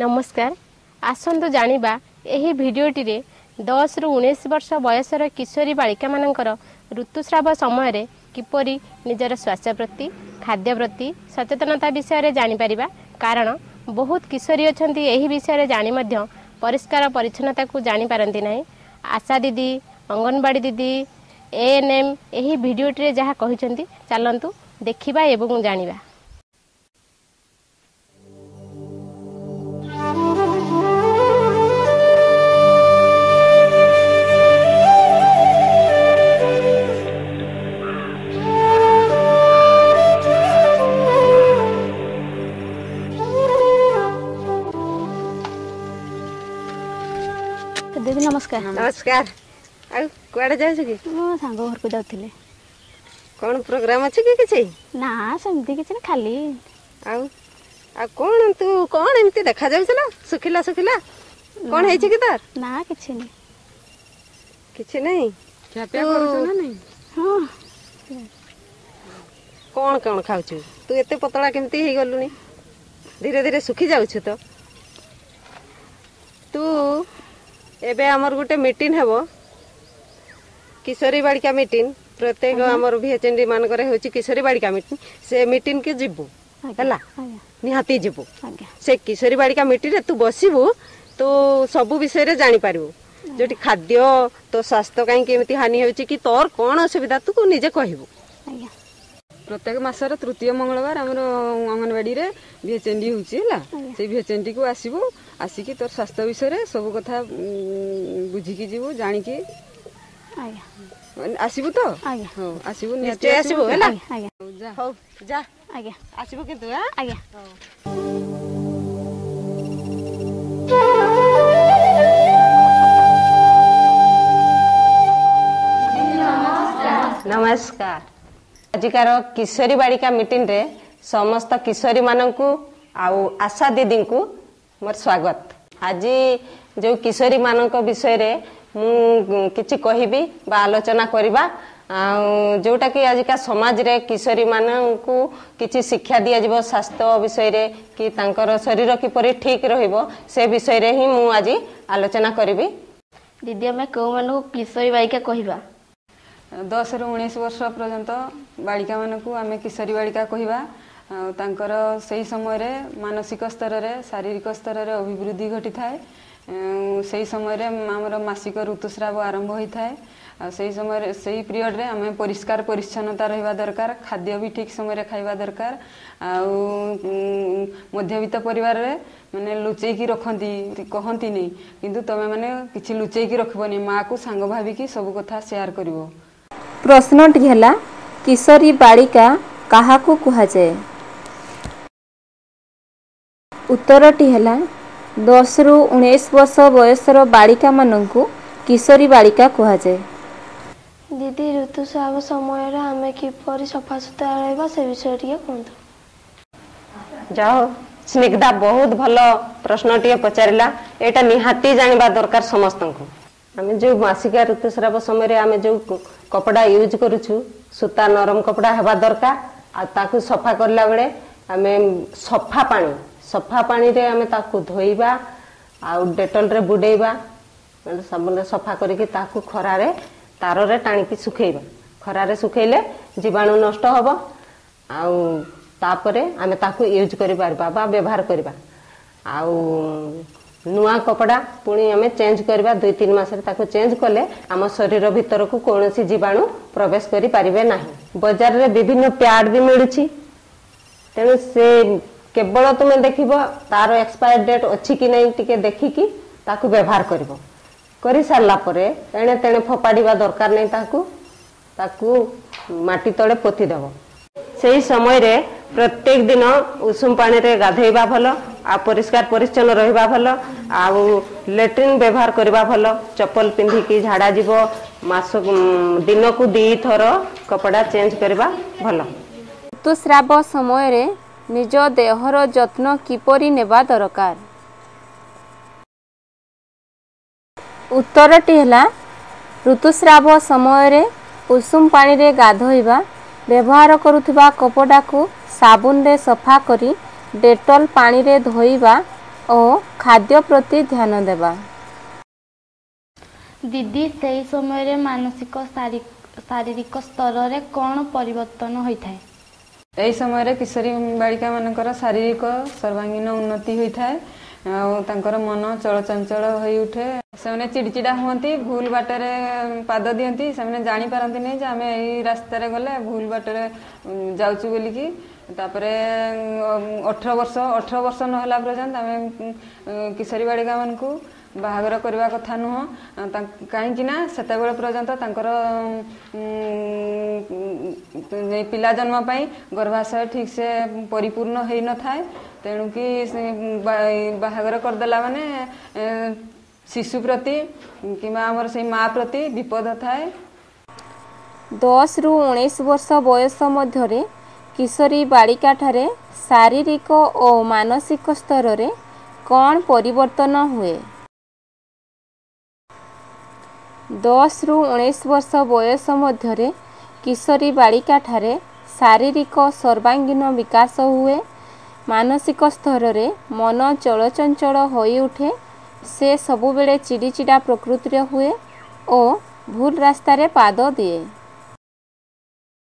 ନମସ୍କାର ଆସନ୍ତୁ ଜାଣିବା ଏହି ଭିଡ଼ିଓଟିରେ ଦଶରୁ ଉଣେଇଶ ବର୍ଷ ବୟସର କିଶୋରୀ ବାଳିକାମାନଙ୍କର ଋତୁସ୍ରାବ ସମୟରେ କିପରି ନିଜର ସ୍ୱାସ୍ଥ୍ୟ ପ୍ରତି ଖାଦ୍ୟ ପ୍ରତି ସଚେତନତା ବିଷୟରେ ଜାଣିପାରିବା। କାରଣ ବହୁତ କିଶୋରୀ ଅଛନ୍ତି ଏହି ବିଷୟରେ ଜାଣି ମଧ୍ୟ ପରିଷ୍କାର ପରିଚ୍ଛନ୍ନତାକୁ ଜାଣିପାରନ୍ତି ନାହିଁ। ଆଶା ଦିଦି ଅଙ୍ଗନବାଡ଼ି ଦିଦି ଏଏନ୍ଏମ୍ ଏହି ଭିଡ଼ିଓଟିରେ ଯାହା କହିଛନ୍ତି ଚାଲନ୍ତୁ ଦେଖିବା ଏବଂ ଜାଣିବା। ନମସ୍କାର। ନମସ୍କାର। ଆଉ କୁଆଡ଼େ ଯାଉଛୁ କି? ମୋ ସାଙ୍ଗ ଘରକୁ ଯାଉଥିଲେ। କ'ଣ ପ୍ରୋଗ୍ରାମ ଅଛି କି କିଛି? ନା ସେମିତି କିଛି ନାହିଁ ଖାଲି। ଆଉ ଆଉ କ'ଣ ତୁ କ'ଣ ଏମିତି ଦେଖାଯାଉଛୁ ନା ଶୁଖିଲା ଶୁଖିଲା? କ'ଣ ହେଇଛି କି ତାର? ନା କିଛି ନାହିଁ। କିଛି ନାହିଁ? ହଁ। କ'ଣ କ'ଣ ଖାଉଛୁ? ତୁ ଏତେ ପତଳା କେମିତି ହେଇଗଲୁଣି? ଧୀରେ ଧୀରେ ଶୁଖି ଯାଉଛୁ ତ। ତୁ ଏବେ ଆମର ଗୋଟେ ମିଟିଂ ହେବ କିଶୋରୀ ବାଳିକା ମିଟିଂ ପ୍ରତ୍ୟେକ ଆମର ଭିଏଚଏନ୍ଡି ମାନଙ୍କରେ ହେଉଛି କିଶୋରୀ ବାଳିକା ମିଟିଂ ସେ ମିଟିଂକି ଯିବୁ ଆଜ୍ଞା, ହେଲା ଆଜ୍ଞା ନିହାତି ଯିବୁ ଆଜ୍ଞା ସେ କିଶୋରୀ ବାଳିକା ମିଟିଂରେ ତୁ ବସିବୁ ତୁ ସବୁ ବିଷୟରେ ଜାଣିପାରିବୁ। ଯୋଉଠି ଖାଦ୍ୟ ତୋ ସ୍ୱାସ୍ଥ୍ୟ କାହିଁକି ଏମିତି ହାନି ହେଉଛି କି ତୋର କ'ଣ ଅସୁବିଧା ତୁ ନିଜେ କହିବୁ। ଆଜ୍ଞା। ପ୍ରତ୍ୟେକ ମାସର ତୃତୀୟ ମଙ୍ଗଳବାର ଆମର ଅଙ୍ଗନବାଡ଼ିରେ ଭିଏଚଏନ୍ଡି ହେଉଛି ହେଲା। ସେଇ ଭିଏଚଏନ୍ଡିକୁ ଆସିବୁ ଆସିକି ତୋର ସ୍ୱାସ୍ଥ୍ୟ ବିଷୟରେ ସବୁ କଥା ବୁଝିକି ଯିବୁ ଜାଣିକି ଆସିବୁ ତ? ହଉ ଆସିବୁ ନିଶ୍ଚୟ ଆସିବୁ। ହେଲା? ହଉ, ଯା। ଆଜ୍ଞା। ଆସିବୁ କିନ୍ତୁ ନମସ୍କାର। ଆଜିକାର କିଶୋରୀ ବାଳିକା ମିଟିଂରେ ସମସ୍ତ କିଶୋରୀମାନଙ୍କୁ ଆଉ ଆଶା ଦିଦିଙ୍କୁ ମୋର ସ୍ୱାଗତ। ଆଜି ଯେଉଁ କିଶୋରୀମାନଙ୍କ ବିଷୟରେ ମୁଁ କିଛି କହିବି ବା ଆଲୋଚନା କରିବା ଆଉ ଯେଉଁଟାକି ଆଜିକା ସମାଜରେ କିଶୋରୀମାନଙ୍କୁ କିଛି ଶିକ୍ଷା ଦିଆଯିବ ସ୍ୱାସ୍ଥ୍ୟ ବିଷୟରେ କି ତାଙ୍କର ଶରୀର କିପରି ଠିକ୍ ରହିବ ସେ ବିଷୟରେ ହିଁ ମୁଁ ଆଜି ଆଲୋଚନା କରିବି। ଦିଦି ଆମେ କେଉଁମାନଙ୍କୁ କିଶୋରୀ ବାଳିକା କହିବା? ଦଶରୁ ଉଣେଇଶ ବର୍ଷ ପର୍ଯ୍ୟନ୍ତ ବାଳିକାମାନଙ୍କୁ ଆମେ କିଶୋରୀ ବାଳିକା କହିବା ଆଉ ତାଙ୍କର ସେହି ସମୟରେ ମାନସିକ ସ୍ତରରେ ଶାରୀରିକ ସ୍ତରରେ ଅଭିବୃଦ୍ଧି ଘଟିଥାଏ ସେହି ସମୟରେ ଆମର ମାସିକ ଋତୁସ୍ରାବ ଆରମ୍ଭ ହୋଇଥାଏ ଆଉ ସେହି ସମୟରେ ସେହି ପିରିୟଡ଼ରେ ଆମେ ପରିଷ୍କାର ପରିଚ୍ଛନ୍ନତା ରହିବା ଦରକାର ଖାଦ୍ୟ ବି ଠିକ୍ ସମୟରେ ଖାଇବା ଦରକାର ଆଉ ମଧ୍ୟବିତ୍ତ ପରିବାରରେ ମାନେ ଲୁଚେଇକି ରଖନ୍ତି କହନ୍ତିନି କିନ୍ତୁ ତମେ ମାନେ କିଛି ଲୁଚେଇକି ରଖିବନି ମାଆକୁ ସାଙ୍ଗ ଭାବିକି ସବୁ କଥା ସେୟାର କରିବ। ପ୍ରଶ୍ନଟି ହେଲା କିଶୋରୀ ବାଳିକା କାହାକୁ କୁହାଯାଏ? ଉତ୍ତରଟି ହେଲା ଦଶରୁ ଉଣେଇଶ ବର୍ଷ ବୟସର ବାଳିକାମାନଙ୍କୁ କିଶୋରୀ ବାଳିକା କୁହାଯାଏ। ଦିଦି ଋତୁସ୍ରାବ ସମୟରେ ଆମେ କିପରି ସଫାସୁତୁରା ରହିବା ସେ ବିଷୟରେ ଟିକେ କୁହନ୍ତୁ। ଯାଅ ସ୍ନିଗ୍ଧା ବହୁତ ଭଲ ପ୍ରଶ୍ନଟିଏ ପଚାରିଲା। ଏଇଟା ନିହାତି ଜାଣିବା ଦରକାର ସମସ୍ତଙ୍କୁ। ଆମେ ଯେଉଁ ମାସିକା ଋତୁସ୍ରାବ ସମୟରେ ଆମେ ଯେଉଁ କପଡ଼ା ୟୁଜ୍ କରୁଛୁ ସୂତା ନରମ କପଡ଼ା ହେବା ଦରକାର ଆଉ ତାକୁ ସଫା କଲା ବେଳେ ଆମେ ସଫା ପାଣି ସଫା ପାଣିରେ ଆମେ ତାକୁ ଧୋଇବା ଆଉ ଡେଟଲରେ ବୁଡ଼େଇବା ସାବୁନରେ ସଫା କରିକି ତାକୁ ଖରାରେ ତାରରେ ଟାଣିକି ଶୁଖେଇବା। ଖରାରେ ଶୁଖେଇଲେ ଜୀବାଣୁ ନଷ୍ଟ ହେବ ଆଉ ତାପରେ ଆମେ ତାକୁ ୟୁଜ୍ କରିପାରିବା ବା ବ୍ୟବହାର କରିବା। ଆଉ ନୂଆ କପଡ଼ା ପୁଣି ଆମେ ଚେଞ୍ଜ କରିବା ଦୁଇ ତିନି ମାସରେ ତାକୁ ଚେଞ୍ଜ କଲେ ଆମ ଶରୀର ଭିତରକୁ କୌଣସି ଜୀବାଣୁ ପ୍ରବେଶ କରିପାରିବେ ନାହିଁ। ବଜାରରେ ବିଭିନ୍ନ ପ୍ୟାଡ୍ ବି ମିଳୁଛି। ତେଣୁ ସେ କେବଳ ତୁମେ ଦେଖିବ ତାର ଏକ୍ସପାୟାର ଡେଟ୍ ଅଛି କି ନାହିଁ ଟିକେ ଦେଖିକି ତାକୁ ବ୍ୟବହାର କରିବ। କରିସାରିଲା ପରେ ଏଣେ ତେଣେ ଫୋପାଡ଼ିବା ଦରକାର ନାହିଁ ତାକୁ ତାକୁ ମାଟି ତଳେ ପୋତି ଦେବ ସେହି ସମୟରେ ପ୍ରତ୍ୟେକ ଦିନ ଉଷୁମ ପାଣିରେ ଗାଧୋଇବା ଭଲ ଆଉ ପରିଷ୍କାର ପରିଚ୍ଛନ୍ନ ରହିବା ଭଲ ଆଉ ଲେଟ୍ରିନ୍ ବ୍ୟବହାର କରିବା ଭଲ ଚପଲ ପିନ୍ଧିକି ଝାଡ଼ା ଯିବ ମାସ ଦିନକୁ ଦୁଇଥର କପଡ଼ା ଚେଞ୍ଜ କରିବା ଭଲ। ଋତୁସ୍ରାବ ସମୟରେ ନିଜ ଦେହର ଯତ୍ନ କିପରି ନେବା ଦରକାର? ଉତ୍ତରଟି ହେଲା ଋତୁସ୍ରାବ ସମୟରେ ଉଷୁମ ପାଣିରେ ଗାଧୋଇବା ବ୍ୟବହାର କରୁଥିବା କପଡ଼ାକୁ ସାବୁନରେ ସଫା କରି ଡେଟଲ୍ ପାଣିରେ ଧୋଇବା ଓ ଖାଦ୍ୟ ପ୍ରତି ଧ୍ୟାନ ଦେବା। ଦିଦି ସେହି ସମୟରେ ମାନସିକ ଶାରୀ- ଶାରୀରିକ ସ୍ତରରେ କ'ଣ ପରିବର୍ତ୍ତନ ହୋଇଥାଏ? ଏହି ସମୟରେ କିଶୋରୀ ବାଳିକା ମାନଙ୍କର ଶାରୀରିକ ସର୍ବାଙ୍ଗୀନ ଉନ୍ନତି ହୋଇଥାଏ। ଆଉ ତାଙ୍କର ମନ ଚଳଚଞ୍ଚଳ ହୋଇ ଉଠେ ସେମାନେ ଚିଡ଼ିଚିଡ଼ା ହୁଅନ୍ତି ଭୁଲ ବାଟରେ ପାଦ ଦିଅନ୍ତି। ସେମାନେ ଜାଣିପାରନ୍ତିନି ଯେ ଆମେ ଏଇ ରାସ୍ତାରେ ଗଲେ ଭୁଲ ବାଟରେ ଯାଉଛୁ ବୋଲିକି। ତାପରେ ଅଠର ବର୍ଷ ଅଠର ବର୍ଷ ନହେଲା ପର୍ଯ୍ୟନ୍ତ ଆମେ କିଶୋରୀ ବାଳିକା ମାନଙ୍କୁ ବାହାଘର କରିବା କଥା ନୁହଁ। କାହିଁକି ନା ସେତେବେଳେ ପର୍ଯ୍ୟନ୍ତ ତାଙ୍କର ପିଲା ଜନ୍ମ ପାଇଁ ଗର୍ଭାଶୟ ଠିକ୍ ସେ ପରିପୂର୍ଣ୍ଣ ହେଇନଥାଏ। ତେଣୁକି ବାହାଘର କରିଦେଲା ମାନେ ଶିଶୁ ପ୍ରତି କିମ୍ବା ଆମର ସେଇ ମା ପ୍ରତି ବିପଦ ଥାଏ। ଦଶରୁ ଉଣେଇଶ ବର୍ଷ ବୟସ ମଧ୍ୟରେ କିଶୋରୀ ବାଳିକାଠାରେ ଶାରୀରିକ ଓ ମାନସିକ ସ୍ତରରେ କ'ଣ ପରିବର୍ତ୍ତନ ହୁଏ? ଦଶରୁ ଉଣେଇଶ ବର୍ଷ ବୟସ ମଧ୍ୟରେ କିଶୋରୀ ବାଳିକାଠାରେ ଶାରୀରିକ ସର୍ବାଙ୍ଗୀନ ବିକାଶ ହୁଏ। ମାନସିକ ସ୍ତରରେ ମନ ଚଳଚଞ୍ଚଳ ହୋଇଉଠେ। ସେ ସବୁବେଳେ ଚିଡ଼ିଚିଡ଼ା ପ୍ରକୃତିର ହୁଏ ଓ ଭୁଲ ରାସ୍ତାରେ ପାଦ ଦିଏ।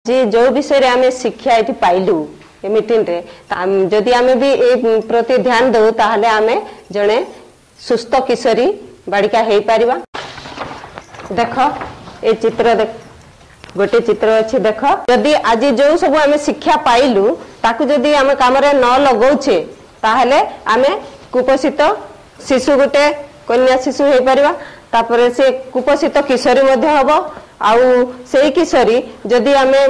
ଯେ ଯୋଉ ବିଷୟରେ ଆମେ ଶିକ୍ଷା ଏଠି ପାଇଲୁ ଏ ମିଟିଂରେ ତା- ଯଦି ଆମେ ବି ଏ ପ୍ରତି ଧ୍ୟାନ ଦଉ ତାହେଲେ ଆମେ ଜଣେ ସୁସ୍ଥ କିଶୋରୀ ବାଳିକା ହେଇପାରିବା ଦେଖ ଏ ଚିତ୍ର ଦେଖ ଗୋଟେ ଚିତ୍ର ଅଛି ଦେଖ ଯଦି ଆଜି ଯୋଉ ସବୁ ଆମେ ଶିକ୍ଷା ପାଇଲୁ ତାକୁ ଯଦି ଆମେ କାମରେ ନ ଲଗଉଛେ ତାହେଲେ ଆମେ କୁପୋଷିତ ଶିଶୁ ଗୋଟେ କନ୍ୟା ଶିଶୁ ହେଇପାରିବା ତାପରେ ସେ କୁପୋଷିତ କିଶୋରୀ ମଧ୍ୟ ହବ। ଆଉ ସେଇ କିଶୋରୀ ଯଦି ଆମେ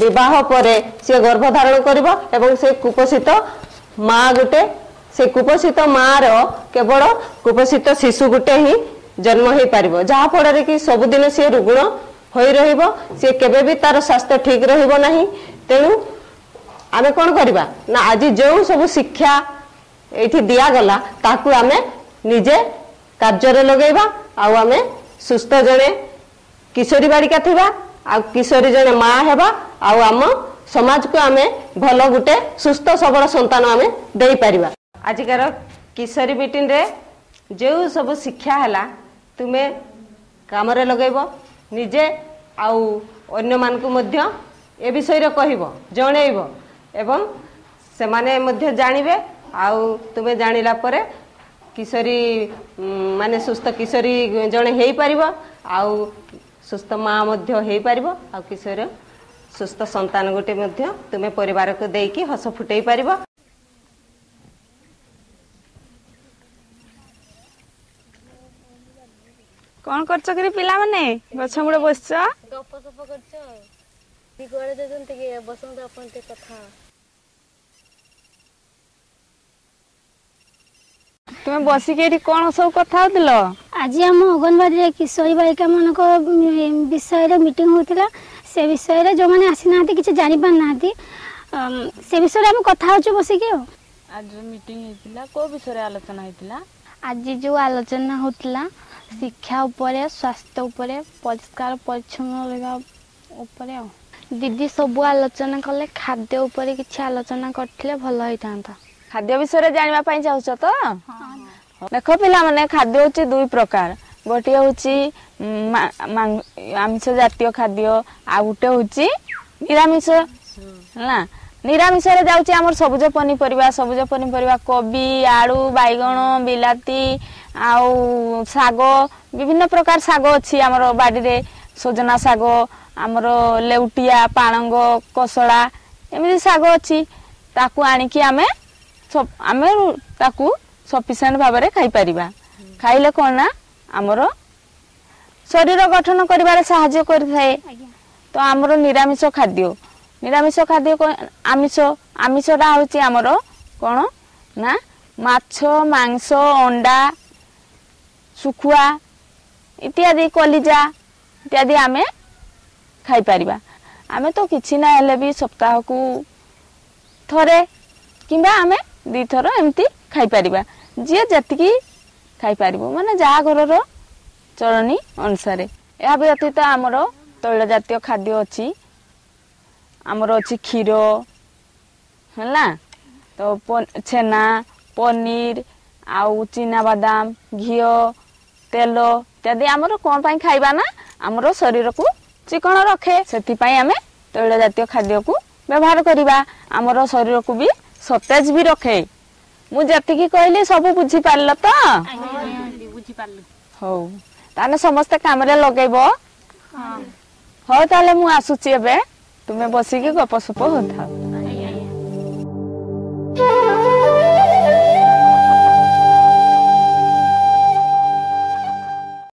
ବିବାହ ପରେ ସିଏ ଗର୍ଭଧାରଣ କରିବ ଏବଂ ସେ କୁପୋଷିତ ମା ଗୋଟେ ସେ କୁପୋଷିତ ମାର କେବଳ କୁପୋଷିତ ଶିଶୁ ଗୋଟେ ହିଁ ଜନ୍ମ ହେଇପାରିବ। ଯାହା ଫଳରେ କି ସବୁଦିନ ସିଏ ରୁଗ୍ଣ ହୋଇ ରହିବ ସିଏ କେବେ ବି ତାର ସ୍ୱାସ୍ଥ୍ୟ ଠିକ ରହିବ ନାହିଁ। ତେଣୁ ଆମେ କ'ଣ କରିବା? ନା ଆଜି ଯେଉଁ ସବୁ ଶିକ୍ଷା ଏଇଠି ଦିଆଗଲା ତାକୁ ଆମେ ନିଜେ କାର୍ଯ୍ୟରେ ଲଗେଇବା ଆଉ ଆମେ ସୁସ୍ଥ ଜଣେ କିଶୋରୀ ବାଳିକା ଥିବା ଆଉ କିଶୋରୀ ଜଣେ ମା ହେବା ଆଉ ଆମ ସମାଜକୁ ଆମେ ଭଲ ଗୋଟେ ସୁସ୍ଥ ସବଳ ସନ୍ତାନ ଆମେ ଦେଇପାରିବା। ଆଜିକାର କିଶୋରୀ ମିଟିଂରେ ଯେଉଁ ସବୁ ଶିକ୍ଷା ହେଲା ତୁମେ କାମରେ ଲଗେଇବ ନିଜେ ଆଉ ଅନ୍ୟମାନଙ୍କୁ ମଧ୍ୟ ଏ ବିଷୟରେ କହିବ ଜଣେଇବ ଏବଂ ସେମାନେ ମଧ୍ୟ ଜାଣିବେ ଆଉ ତୁମେ ଜାଣିଲା ପରେ କିଶୋରୀ ଉଁ, ମାନେ ସୁସ୍ଥ କିଶୋରୀ ଜଣେ ହେଇପାରିବ ଆଉ ସୁସ୍ଥ ମା ମଧ୍ୟ ହେଇପାରିବ। ଆଉ କିଶୋର ସୁସ୍ଥ ସନ୍ତାନ ଗୋଟେ ମଧ୍ୟ ତୁମେ ପରିବାରକୁ ଦେଇକି ହସ ଫୁଟେଇ ପାରିବ। କଣ କରୁଛ କିରେ ପିଲାମାନେ? ଗଛ ମୂଳେ ବସିଛ? ଗପ ସପ କରୁଛ। ଆଉ କୁଆଡ଼େ ଯାଉଛନ୍ତି ଟିକେ ବସନ୍ତୁ ଆପଣ ଟିକେ କଥା। ତୁମେ ବସିକି ଏଠି କଣ ସବୁ କଥା ହଉଥିଲ ଆଜି ଆମ ଅଙ୍ଗନବାଡ଼ିରେ କିଶୋରୀ ବାଳିକାମାନଙ୍କ ଉମ୍, ବିଷୟରେ ମିଟିଂ ହେଉଥିଲା। ସେ ବିଷୟରେ ଯେଉଁମାନେ ଆସିନାହାନ୍ତି କିଛି ଜାଣିପାରୁନାହାନ୍ତି। ଅମ୍, ସେ ବିଷୟରେ ଆମେ କଥା ହେଉଛୁ ବସିକି ଆଉ। ଆଜିର ମିଟିଂ ହେଇଥିଲା କୋଉ ବିଷୟରେ ଆଲୋଚନା ହେଇଥିଲା? ଆଜି ଯେଉଁ ଆଲୋଚନା ହେଉଥିଲା ଶିକ୍ଷା ଉପରେ ସ୍ୱାସ୍ଥ୍ୟ ଉପରେ ପରିଷ୍କାର ପରିଚ୍ଛନ୍ନ ରହିବା ଉପରେ ଆଉ। ଦିଦି ସବୁ ଆଲୋଚନା କଲେ ଖାଦ୍ୟ ଉପରେ କିଛି ଆଲୋଚନା କରିଥିଲେ ଭଲ ହେଇଥାନ୍ତା। ଖାଦ୍ୟ ବିଷୟରେ ଜାଣିବା ପାଇଁ ଦେଖ ପିଲାମାନେ ଖାଦ୍ୟ ହଉଛି ଦୁଇ ପ୍ରକାର। ଗୋଟିଏ ହଉଛି ଆମିଷ ଜାତୀୟ ଖାଦ୍ୟ ଆଉ ଗୋଟେ ହଉଛି ନିରାମିଷ ହେଲା। ନିରାମିଷରେ ଯାଉଛି ଆମର ସବୁଜ ପନିପରିବା ସବୁଜ ପନିପରିବା କୋବି ଆଳୁ ବାଇଗଣ ବିଲାତି ଆଉ ଶାଗ ବିଭିନ୍ନ ପ୍ରକାର ଶାଗ ଅଛି ଆମର ବାଡ଼ିରେ। ସଜନା ଶାଗ ଆମର ଲେଉଟିଆ ପାଳଙ୍ଗ କୋଶଳା ଏମିତି ଶାଗ ଅଛି। ତାକୁ ଆଣିକି ଆମେ ଆମେ ତାକୁ ସଫିସିଏଣ୍ଟ ଭାବରେ ଖାଇପାରିବା। ଖାଇଲେ କ'ଣ ନା ଆମର ଶରୀର ଗଠନ କରିବାରେ ସାହାଯ୍ୟ କରିଥାଏ। ତ ଆମର ନିରାମିଷ ଖାଦ୍ୟ। ନିରାମିଷ ଖାଦ୍ୟ ଆମିଷ ଆମିଷଟା ହେଉଛି ଆମର କ'ଣ ନା ମାଛ ମାଂସ ଅଣ୍ଡା ଶୁଖୁଆ ଇତ୍ୟାଦି କଲିଜା ଇତ୍ୟାଦି ଆମେ ଖାଇପାରିବା। ଆମେ ତ କିଛି ନା ହେଲେ ବି ସପ୍ତାହକୁ ଥରେ କିମ୍ବା ଆମେ ଦୁଇଥର ଏମିତି ଖାଇପାରିବା। ଯିଏ ଯେତିକି ଖାଇପାରିବ ମାନେ ଯାହା ଘରର ଚଳଣି ଅନୁସାରେ। ଏହା ବ୍ୟତୀତ ଆମର ତୈଳ ଜାତୀୟ ଖାଦ୍ୟ ଅଛି। ଆମର ଅଛି କ୍ଷୀର ହେଲା? ତ ଛେନା ପନିର ଆଉ ଚିନାବାଦାମ ଘିଅ ତେଲ ଇତ୍ୟାଦି ଆମର କ'ଣ ପାଇଁ ଖାଇବା ନା ଆମର ଶରୀରକୁ ଚିକଣ ରଖେ। ସେଥିପାଇଁ ଆମେ ତୈଳ ଜାତୀୟ ଖାଦ୍ୟକୁ ବ୍ୟବହାର କରିବା। ଆମର ଶରୀରକୁ ବି ସତେଜ ବି ରଖେ। ମୁଁ ଯେତିକି କହିଲି ସବୁ ବୁଝିପାରିଲ ତ? ହଉ ତାହେଲେ ସମସ୍ତେ କାମରେ ଲଗେଇବ। ହଉ ତାହେଲେ ମୁଁ ଆସୁଛି ଏବେ। ତୁମେ ବସିକି ଗପସପ ହଉଥାଅ